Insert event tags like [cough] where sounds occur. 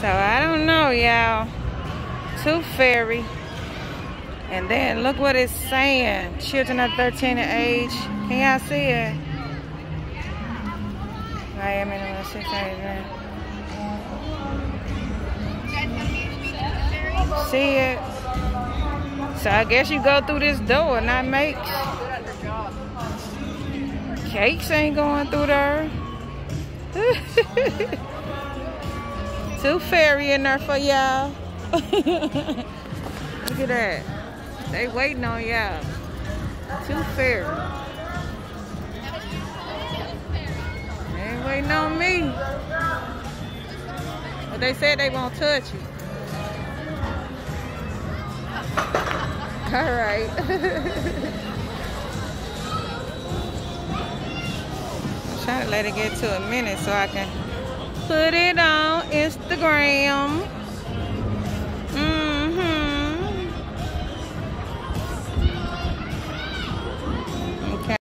So I don't know, y'all. Tooth Fairy. And then look what it's saying. Children of 13 and age. Can y'all see it? I am in the 6 See it? So I guess you go through this door, not makes. Cakes ain't going through there. [laughs] Tooth Fairy in there for y'all. [laughs] Look at that. They waiting on y'all. Tooth Fairy. They ain't waiting on me. But they said they won't touch you. All right. I'm [laughs] trying to let it get to a minute so I can put it on Instagram.